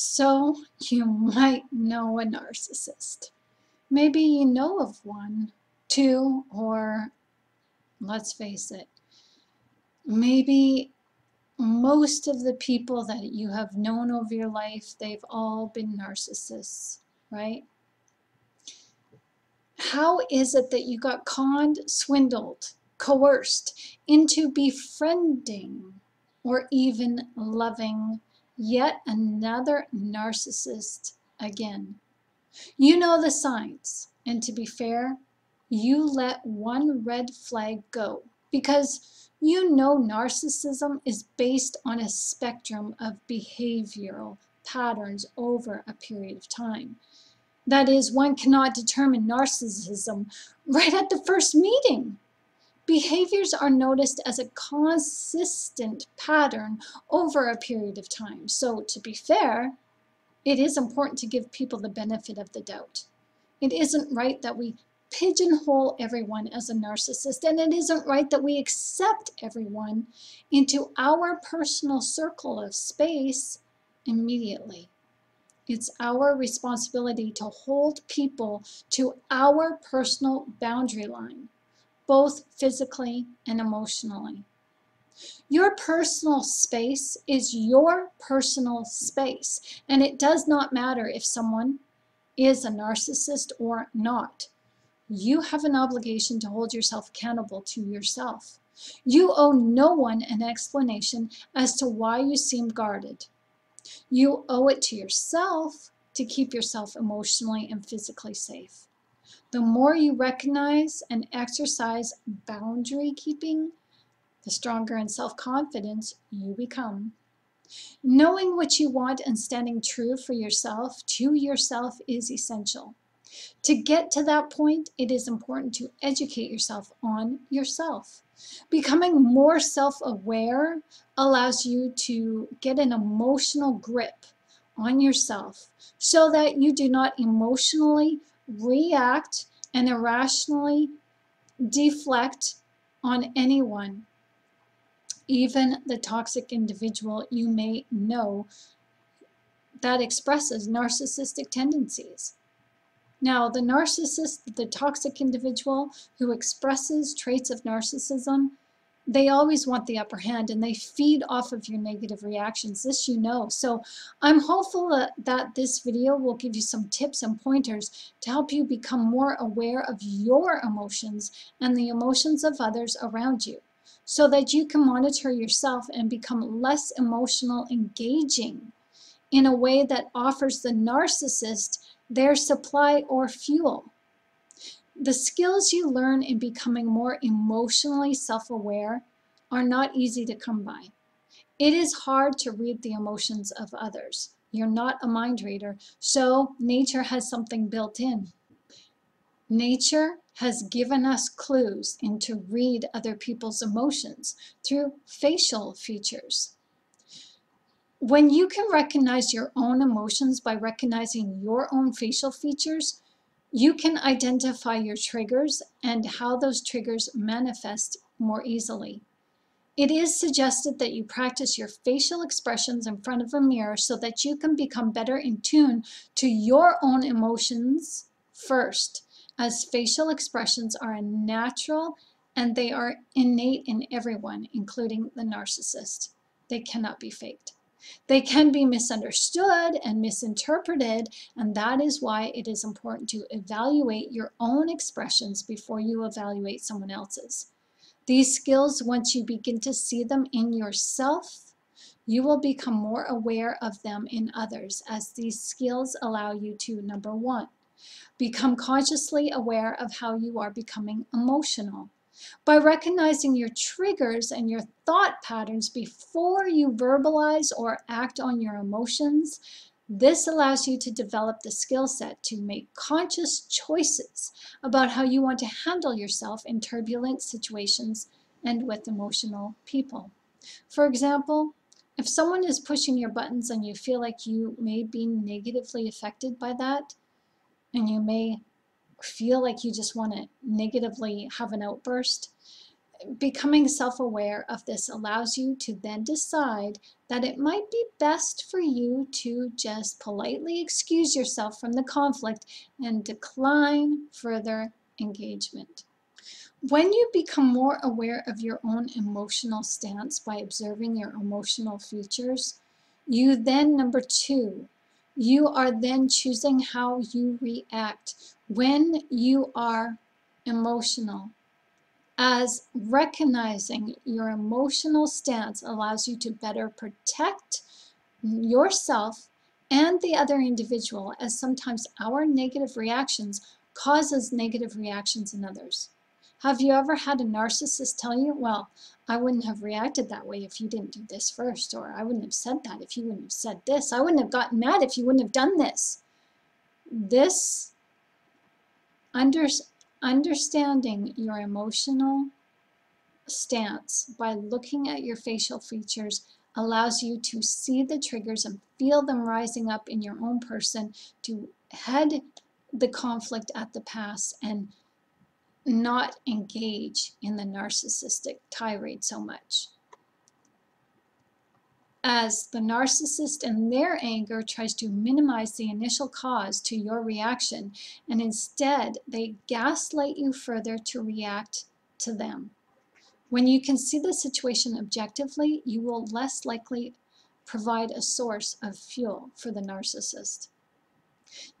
So you might know a narcissist. Maybe you know of one, two, or let's face it, maybe most of the people that you have known over your life, they've all been narcissists, right? How is it that you got conned, swindled, coerced into befriending or even loving yet another narcissist again? You know the signs, and to be fair, you let one red flag go because you know narcissism is based on a spectrum of behavioral patterns over a period of time. That is, one cannot determine narcissism right at the first meeting. Behaviors are noticed as a consistent pattern over a period of time. So to be fair, it is important to give people the benefit of the doubt. It isn't right that we pigeonhole everyone as a narcissist, and it isn't right that we accept everyone into our personal circle of space immediately. It's our responsibility to hold people to our personal boundary line, both physically and emotionally. Your personal space is your personal space, and it does not matter if someone is a narcissist or not. You have an obligation to hold yourself accountable to yourself. You owe no one an explanation as to why you seem guarded. You owe it to yourself to keep yourself emotionally and physically safe. The more you recognize and exercise boundary keeping, the stronger in self-confidence you become. Knowing what you want and standing true for yourself, to yourself, is essential. To get to that point, it is important to educate yourself on yourself. Becoming more self-aware allows you to get an emotional grip on yourself so that you do not emotionally react and irrationally deflect on anyone even the toxic individual you may know that expresses narcissistic tendencies. Now, the narcissist, the toxic individual who expresses traits of narcissism, they always want the upper hand and they feed off of your negative reactions. This you know. So I'm hopeful that, this video will give you some tips and pointers to help you become more aware of your emotions and the emotions of others around you so that you can monitor yourself and become less emotional engaging in a way that offers the narcissist their supply or fuel. The skills you learn in becoming more emotionally self-aware are not easy to come by. It is hard to read the emotions of others. You're not a mind reader, so nature has something built in. Nature has given us clues in to read other people's emotions through facial features. When you can recognize your own emotions by recognizing your own facial features, you can identify your triggers and how those triggers manifest more easily. It is suggested that you practice your facial expressions in front of a mirror so that you can become better in tune to your own emotions first as facial expressions are natural and they are innate in everyone, including the narcissist. They cannot be faked. They can be misunderstood and misinterpreted, and that is why it is important to evaluate your own expressions before you evaluate someone else's. These skills, once you begin to see them in yourself, you will become more aware of them in others as these skills allow you to, number one, Become consciously aware of how you are becoming emotional. By recognizing your triggers and your thought patterns before you verbalize or act on your emotions, this allows you to develop the skill set to make conscious choices about how you want to handle yourself in turbulent situations and with emotional people. For example, if someone is pushing your buttons and you feel like you may be negatively affected by that, and you may feel like you just want to negatively have an outburst, becoming self-aware of this allows you to then decide that it might be best for you to just politely excuse yourself from the conflict and decline further engagement. When you become more aware of your own emotional stance by observing your emotional features, you then, number two, you are then choosing how you react when you are emotional as recognizing your emotional stance allows you to better protect yourself and the other individual as sometimes our negative reactions causes negative reactions in others. Have you ever had a narcissist tell you, well, I wouldn't have reacted that way if you didn't do this first, or I wouldn't have said that if you wouldn't have said this, I wouldn't have gotten mad if you wouldn't have done this. This under, Understanding your emotional stance by looking at your facial features allows you to see the triggers and feel them rising up in your own person to head the conflict at the pass and not engage in the narcissistic tirade so much as the narcissist in their anger tries to minimize the initial cause to your reaction and instead they gaslight you further to react to them. When you can see the situation objectively, you will less likely provide a source of fuel for the narcissist.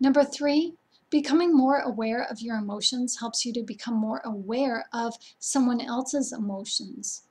Number three, becoming more aware of your emotions helps you to become more aware of someone else's emotions.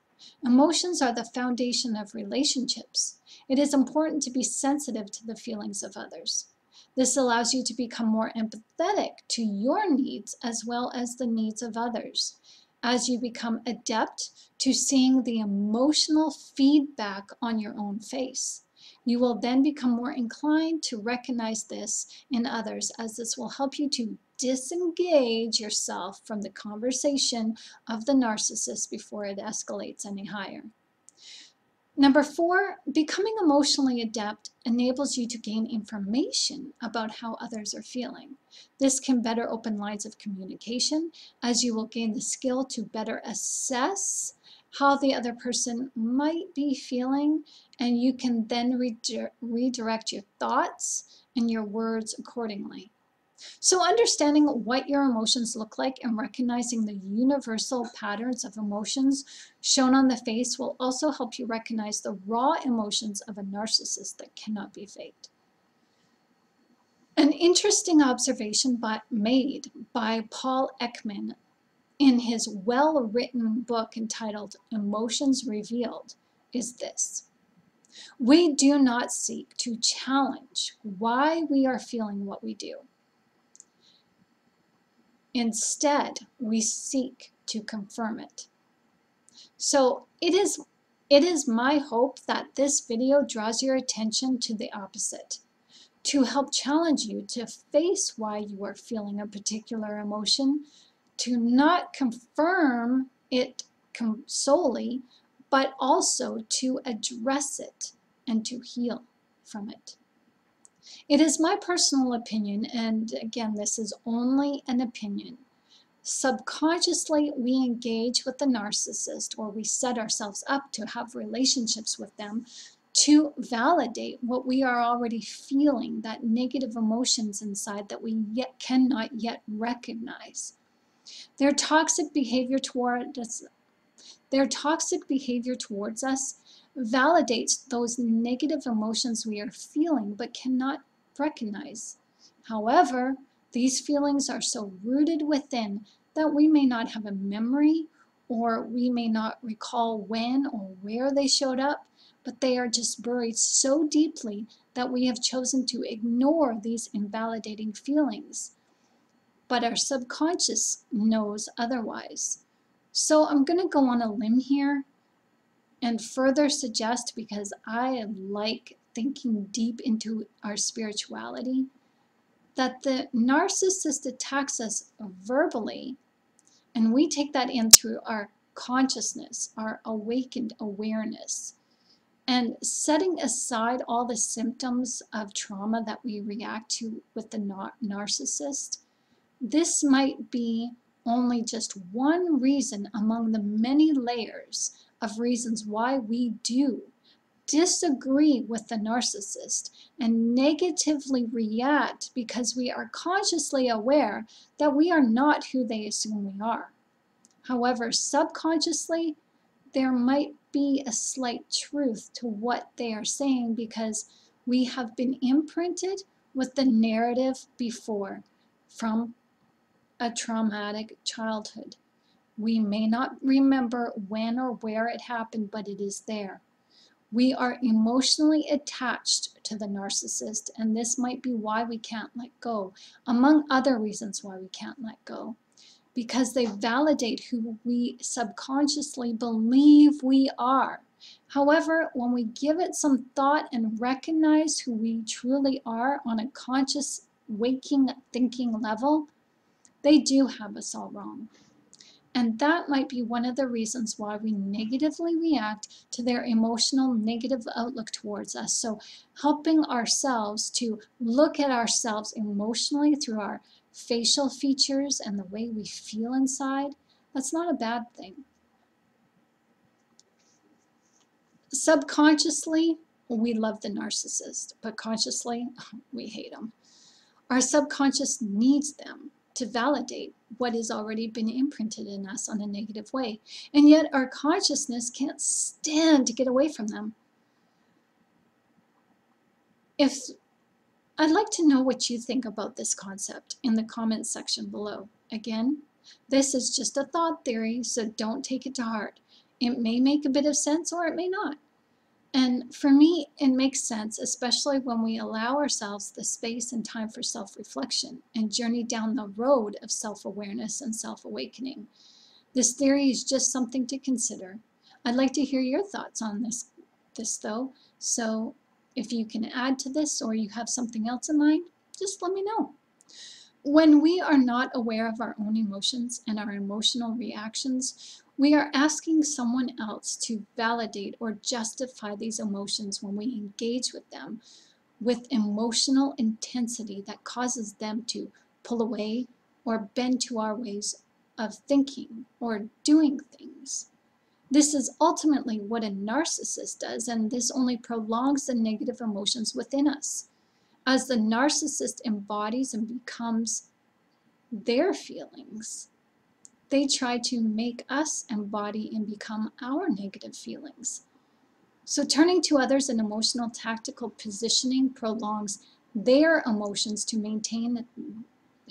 Emotions are the foundation of relationships. It is important to be sensitive to the feelings of others. This allows you to become more empathetic to your needs as well as the needs of others. As you become adept to seeing the emotional feedback on your own face, you will then become more inclined to recognize this in others as this will help you to disengage yourself from the conversation of the narcissist before it escalates any higher. Number four, becoming emotionally adept enables you to gain information about how others are feeling. This can better open lines of communication as you will gain the skill to better assess how the other person might be feeling and you can then redirect your thoughts and your words accordingly. So understanding what your emotions look like and recognizing the universal patterns of emotions shown on the face will also help you recognize the raw emotions of a narcissist that cannot be faked. An interesting observation by, made by Paul Ekman in his well-written book entitled Emotions Revealed is this. We do not seek to challenge why we are feeling what we do. Instead, we seek to confirm it. So it is, it is my hope that this video draws your attention to the opposite, to help challenge you to face why you are feeling a particular emotion, to not confirm it solely, but also to address it and to heal from it. It is my personal opinion, and again, this is only an opinion. Subconsciously, we engage with the narcissist or we set ourselves up to have relationships with them to validate what we are already feeling, that negative emotions inside that we yet cannot yet recognize. Their toxic behavior toward us, their toxic behavior towards us validates those negative emotions we are feeling but cannot recognize. However, these feelings are so rooted within that we may not have a memory or we may not recall when or where they showed up, but they are just buried so deeply that we have chosen to ignore these invalidating feelings. But our subconscious knows otherwise. So I'm going to go on a limb here and further suggest because I like thinking deep into our spirituality, that the narcissist attacks us verbally, and we take that in through our consciousness, our awakened awareness. And setting aside all the symptoms of trauma that we react to with the narcissist, this might be only just one reason among the many layers of reasons why we do disagree with the narcissist and negatively react because we are consciously aware that we are not who they assume we are. However, subconsciously, there might be a slight truth to what they are saying because we have been imprinted with the narrative before from a traumatic childhood. We may not remember when or where it happened, but it is there. We are emotionally attached to the narcissist, and this might be why we can't let go, among other reasons why we can't let go. Because they validate who we subconsciously believe we are. However, when we give it some thought and recognize who we truly are on a conscious, waking, thinking level, they do have us all wrong. And that might be one of the reasons why we negatively react to their emotional negative outlook towards us. So helping ourselves to look at ourselves emotionally through our facial features and the way we feel inside, that's not a bad thing. Subconsciously, we love the narcissist, but consciously, we hate them. Our subconscious needs them to validate what has already been imprinted in us on a negative way. And yet our consciousness can't stand to get away from them. If I'd like to know what you think about this concept in the comments section below. Again, this is just a thought theory, so don't take it to heart. It may make a bit of sense or it may not. And for me, it makes sense, especially when we allow ourselves the space and time for self-reflection and journey down the road of self-awareness and self-awakening. This theory is just something to consider. I'd like to hear your thoughts on this, this though, so if you can add to this or you have something else in mind, just let me know. When we are not aware of our own emotions and our emotional reactions, we are asking someone else to validate or justify these emotions when we engage with them with emotional intensity that causes them to pull away or bend to our ways of thinking or doing things. This is ultimately what a narcissist does, and this only prolongs the negative emotions within us. As the narcissist embodies and becomes their feelings, they try to make us embody and become our negative feelings. So turning to others in emotional tactical positioning prolongs their emotions to maintain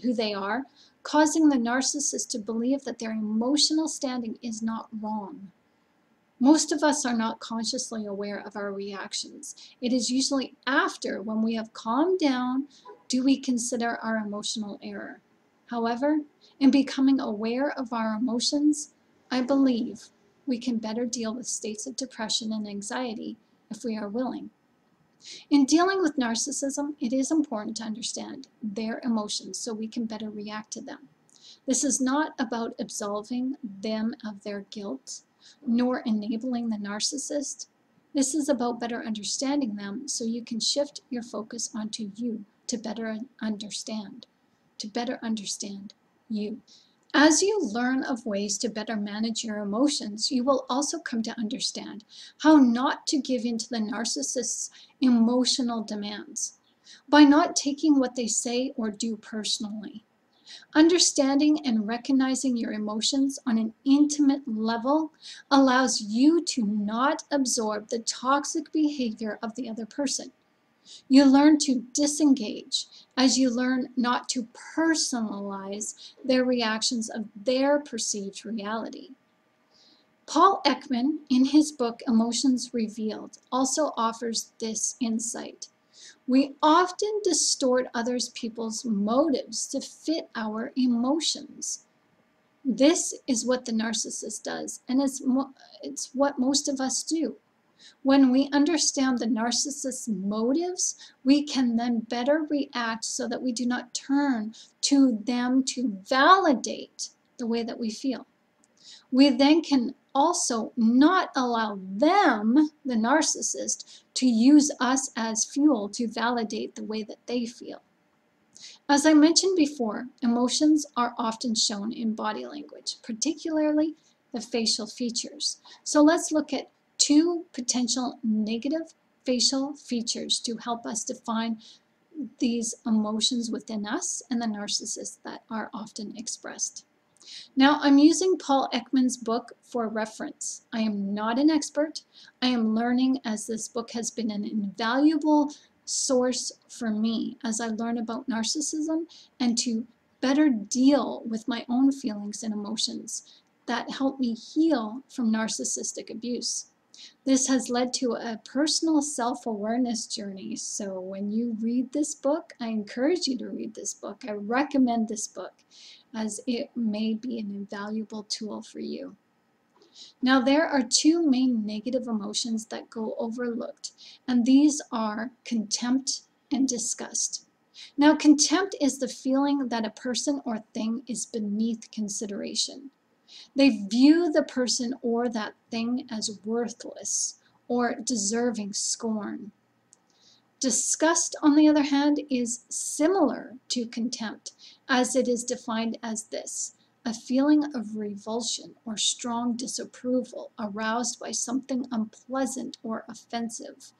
who they are, causing the narcissist to believe that their emotional standing is not wrong. Most of us are not consciously aware of our reactions. It is usually after, when we have calmed down, do we consider our emotional error. However, in becoming aware of our emotions, I believe we can better deal with states of depression and anxiety if we are willing. In dealing with narcissism, it is important to understand their emotions so we can better react to them. This is not about absolving them of their guilt, nor enabling the narcissist. This is about better understanding them so you can shift your focus onto you to better understand to better understand you. As you learn of ways to better manage your emotions, you will also come to understand how not to give in to the narcissist's emotional demands by not taking what they say or do personally. Understanding and recognizing your emotions on an intimate level allows you to not absorb the toxic behavior of the other person. You learn to disengage as you learn not to personalize their reactions of their perceived reality. Paul Ekman, in his book Emotions Revealed, also offers this insight. We often distort others people's motives to fit our emotions. This is what the narcissist does, and it's, it's what most of us do. When we understand the narcissist's motives, we can then better react so that we do not turn to them to validate the way that we feel. We then can also not allow them, the narcissist, to use us as fuel to validate the way that they feel. As I mentioned before, emotions are often shown in body language, particularly the facial features. So let's look at two potential negative facial features to help us define these emotions within us and the narcissists that are often expressed. Now, I'm using Paul Ekman's book for reference. I am not an expert. I am learning as this book has been an invaluable source for me as I learn about narcissism and to better deal with my own feelings and emotions that help me heal from narcissistic abuse. This has led to a personal self-awareness journey. So when you read this book, I encourage you to read this book. I recommend this book as it may be an invaluable tool for you. Now there are two main negative emotions that go overlooked, and these are contempt and disgust. Now contempt is the feeling that a person or thing is beneath consideration. They view the person or that thing as worthless or deserving scorn. Disgust, on the other hand, is similar to contempt, as it is defined as this a feeling of revulsion or strong disapproval aroused by something unpleasant or offensive.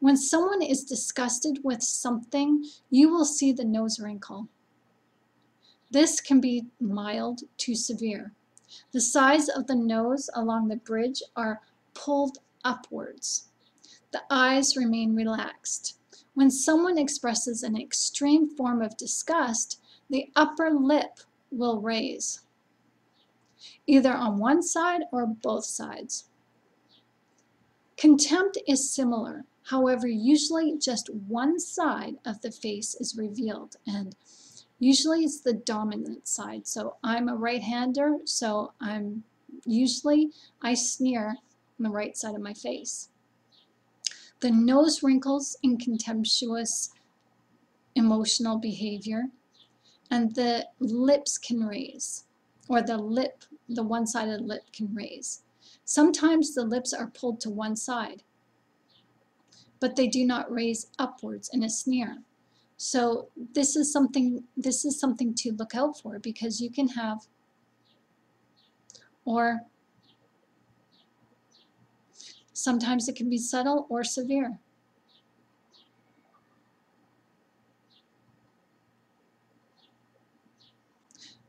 When someone is disgusted with something, you will see the nose wrinkle. This can be mild to severe. The sides of the nose along the bridge are pulled upwards. The eyes remain relaxed. When someone expresses an extreme form of disgust, the upper lip will raise, either on one side or both sides. Contempt is similar. However, usually just one side of the face is revealed and usually it's the dominant side. So I'm a right-hander, so I'm usually I sneer on the right side of my face. The nose wrinkles in contemptuous emotional behavior and the lips can raise, or the lip, the one-sided lip can raise. Sometimes the lips are pulled to one side, but they do not raise upwards in a sneer. So this is something this is something to look out for because you can have or sometimes it can be subtle or severe.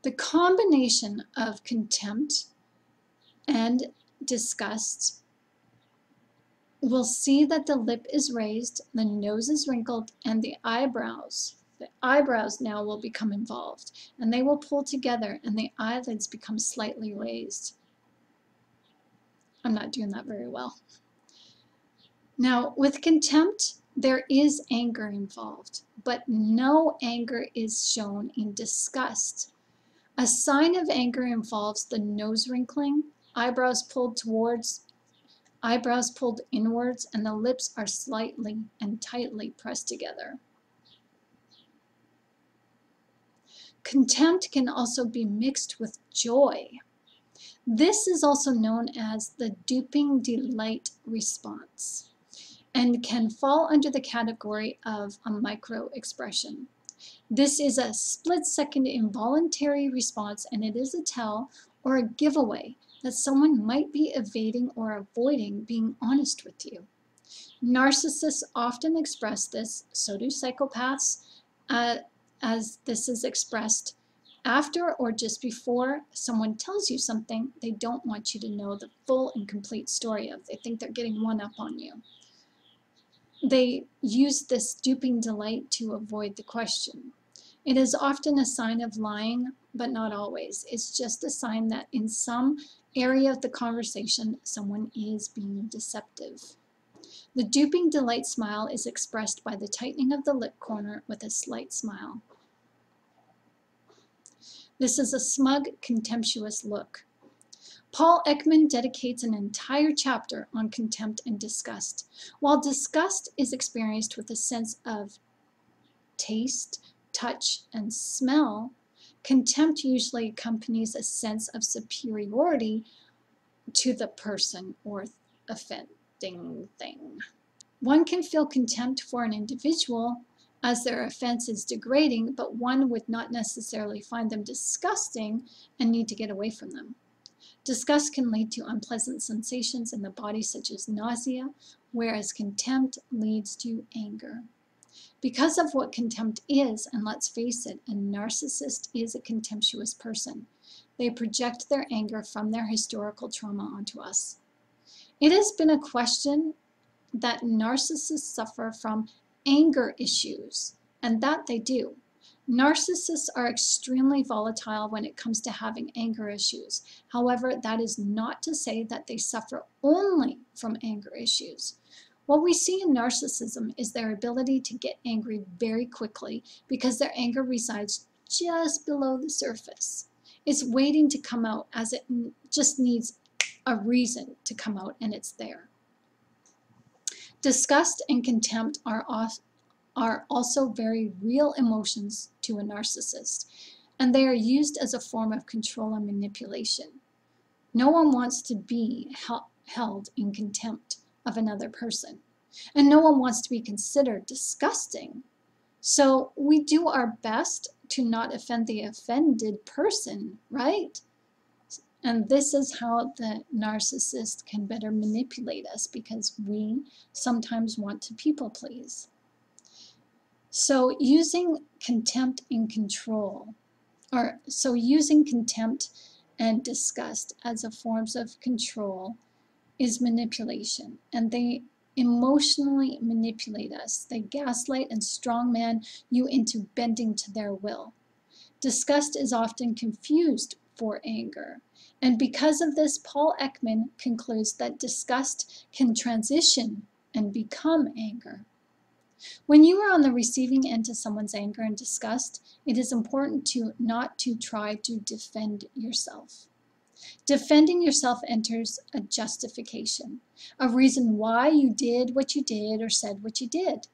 The combination of contempt and disgust will see that the lip is raised, the nose is wrinkled, and the eyebrows, the eyebrows now will become involved, and they will pull together and the eyelids become slightly raised. I'm not doing that very well. Now, with contempt, there is anger involved, but no anger is shown in disgust. A sign of anger involves the nose wrinkling, eyebrows pulled towards, eyebrows pulled inwards, and the lips are slightly and tightly pressed together. Contempt can also be mixed with joy. This is also known as the duping delight response and can fall under the category of a micro expression. This is a split-second involuntary response and it is a tell or a giveaway that someone might be evading or avoiding being honest with you. Narcissists often express this, so do psychopaths, uh, as this is expressed after or just before someone tells you something they don't want you to know the full and complete story of. They think they're getting one up on you. They use this duping delight to avoid the question. It is often a sign of lying, but not always. It's just a sign that in some area of the conversation, someone is being deceptive. The duping delight smile is expressed by the tightening of the lip corner with a slight smile. This is a smug, contemptuous look. Paul Ekman dedicates an entire chapter on contempt and disgust. While disgust is experienced with a sense of taste, touch, and smell, contempt usually accompanies a sense of superiority to the person or offending thing. One can feel contempt for an individual as their offense is degrading, but one would not necessarily find them disgusting and need to get away from them. Disgust can lead to unpleasant sensations in the body, such as nausea, whereas contempt leads to anger. Because of what contempt is, and let's face it, a narcissist is a contemptuous person. They project their anger from their historical trauma onto us. It has been a question that narcissists suffer from anger issues, and that they do. Narcissists are extremely volatile when it comes to having anger issues. However, that is not to say that they suffer only from anger issues. What we see in narcissism is their ability to get angry very quickly because their anger resides just below the surface. It's waiting to come out as it just needs a reason to come out and it's there. Disgust and contempt are, are also very real emotions to a narcissist, and they are used as a form of control and manipulation. No one wants to be held in contempt of another person, and no one wants to be considered disgusting. So we do our best to not offend the offended person, right? And this is how the narcissist can better manipulate us because we sometimes want to people please. So using contempt and control, or so using contempt and disgust as a forms of control is manipulation. And they emotionally manipulate us. They gaslight and strongman you into bending to their will. Disgust is often confused for anger. And because of this, Paul Ekman concludes that disgust can transition and become anger. When you are on the receiving end to someone's anger and disgust, it is important to not to try to defend yourself. Defending yourself enters a justification, a reason why you did what you did or said what you did,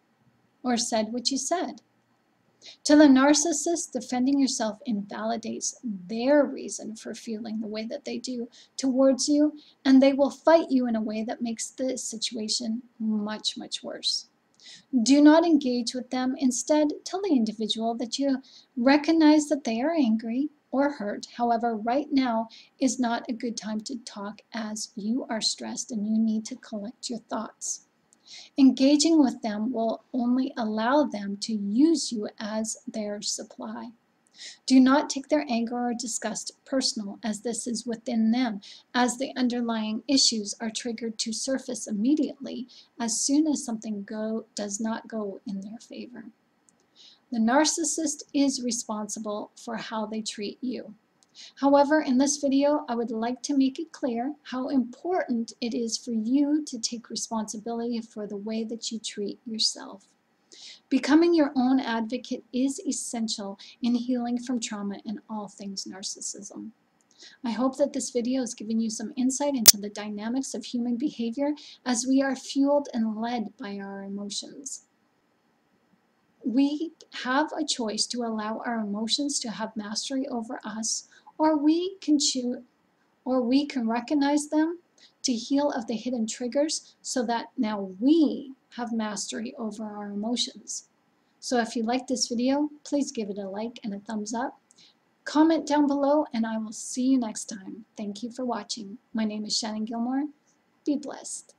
or said what you said. To the narcissist, defending yourself invalidates their reason for feeling the way that they do towards you, and they will fight you in a way that makes the situation much, much worse. Do not engage with them. Instead, tell the individual that you recognize that they are angry or hurt. However, right now is not a good time to talk as you are stressed and you need to collect your thoughts. Engaging with them will only allow them to use you as their supply. Do not take their anger or disgust personal, as this is within them, as the underlying issues are triggered to surface immediately as soon as something go, does not go in their favor. The narcissist is responsible for how they treat you. However, in this video, I would like to make it clear how important it is for you to take responsibility for the way that you treat yourself. Becoming your own advocate is essential in healing from trauma and all things narcissism. I hope that this video has given you some insight into the dynamics of human behavior as we are fueled and led by our emotions. We have a choice to allow our emotions to have mastery over us or we can choose or we can recognize them to heal of the hidden triggers so that now we have mastery over our emotions. So if you like this video, please give it a like and a thumbs up. Comment down below and I will see you next time. Thank you for watching. My name is Shannon Gilmore. Be blessed.